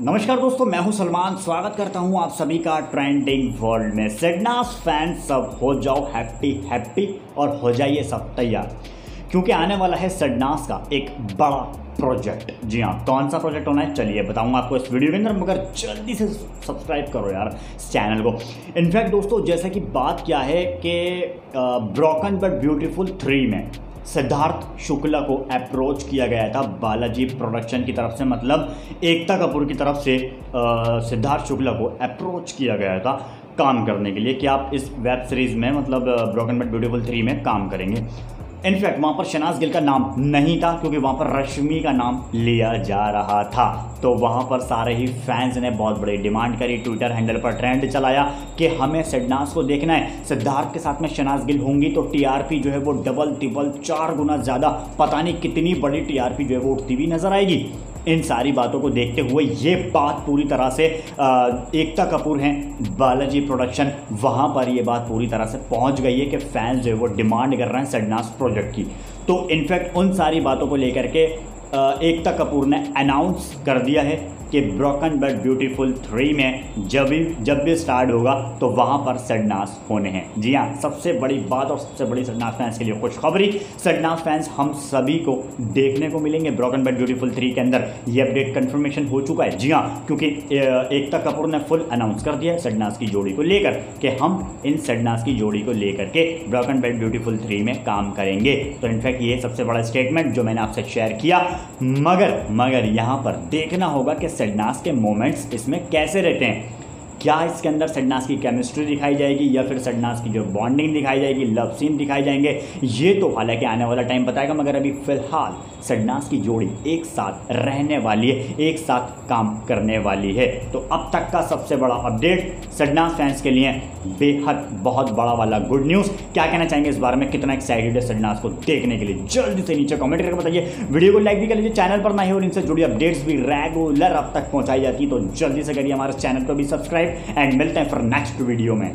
नमस्कार दोस्तों, मैं हूँ सलमान। स्वागत करता हूँ आप सभी का ट्रेंडिंग वर्ल्ड में। सेडनास फ़ैन सब हो जाओ हैप्पी हैप्पी और हो जाइए सब तैयार। क्योंकि आने वाला है सडनास का एक बड़ा प्रोजेक्ट जी हाँ कौन सा प्रोजेक्ट होना है? चलिए बताऊँगा आपको इस वीडियो के अंदर, मगर जल्दी से सब्सक्राइब करो यार चैनल को। इनफैक्ट दोस्तों, जैसा कि बात क्या है कि ब्रोकन बट ब्यूटीफुल थ्री में। सिद्धार्थ शुक्ला को अप्रोच किया गया था बालाजी प्रोडक्शन की तरफ़ से मतलब एकता कपूर की तरफ़ से सिद्धार्थ शुक्ला को अप्रोच किया गया था काम करने के लिए कि आप इस वेब सीरीज़ में मतलब ब्रोकन बट ब्यूटीफुल थ्री में काम करेंगे। इनफैक्ट वहाँ पर शनाज गिल का नाम नहीं था, क्योंकि वहाँ पर रश्मि का नाम लिया जा रहा था। तो वहाँ पर सारे ही फैंस ने बहुत बड़ी डिमांड करी ट्विटर हैंडल पर ट्रेंड चलाया कि हमें सिडनास को देखना है। सिद्धार्थ के साथ में शनाज गिल होंगी तो टीआरपी जो है वो डबल ट्रिपल चार गुना ज़्यादा, पता नहीं कितनी बड़ी टीआरपी जो है वो उठती हुई नज़र आएगी। इन सारी बातों को देखते हुए ये बात पूरी तरह से एकता कपूर हैं। बालाजी प्रोडक्शन, वहाँ पर ये बात पूरी तरह से पहुँच गई है कि फैंस जो है वो डिमांड कर रहे हैं सडनास प्रोजेक्ट की। तो इनफैक्ट उन सारी बातों को लेकर के एकता कपूर ने अनाउंस कर दिया है। कि ब्रोकन बट ब्यूटीफुल थ्री में जब भी जब भी स्टार्ट होगा तो वहाँ पर सडनास होने हैं। जी हाँ सबसे बड़ी बात और सबसे बड़ी सडनास फैंस के लिए खुशखबरी सडनास फैंस हम सभी को देखने को मिलेंगे ब्रोकन बट ब्यूटीफुल थ्री के अंदर। ये अपडेट कन्फर्मेशन हो चुका है। जी हाँ क्योंकि एकता कपूर ने फुल अनाउंस कर दिया है सडनास की जोड़ी को लेकर कि हम इन सडनास की जोड़ी को लेकर के ब्रोकन बट ब्यूटीफुल थ्री में काम करेंगे। तो इनफैक्ट ये सबसे बड़ा स्टेटमेंट जो मैंने आपसे शेयर किया। मगर मगर यहाँ पर देखना होगा कि सडनास के मोमेंट्स इसमें कैसे रहते हैं? क्या इसके अंदर सडनास की केमिस्ट्री दिखाई जाएगी या फिर सडनास की जो बॉन्डिंग दिखाई जाएगी लव सीन दिखाई जाएँगे, ये तो हालाँकि आने वाला टाइम बताएगा, मगर अभी फ़िलहाल सडनास की जोड़ी एक साथ रहने वाली है, एक साथ काम करने वाली है। तो अब तक का सबसे बड़ा अपडेट सडनास फैंस के लिए, बेहद बहुत बड़ा वाला गुड न्यूज़ क्या कहना चाहेंगे इस बारे में? कितना एक्साइटेड है सडनास को देखने के लिए? जल्दी से नीचे कमेंट करके बताइए। वीडियो को लाइक भी कर लीजिए चैनल पर ना ही और इनसे जुड़ी अपडेट्स भी रेगुलर अब तक पहुंचाई जाती है तो जल्दी से करिए हमारे चैनल को भी सब्सक्राइब एंड मिलते हैं फिर नेक्स्ट वीडियो में।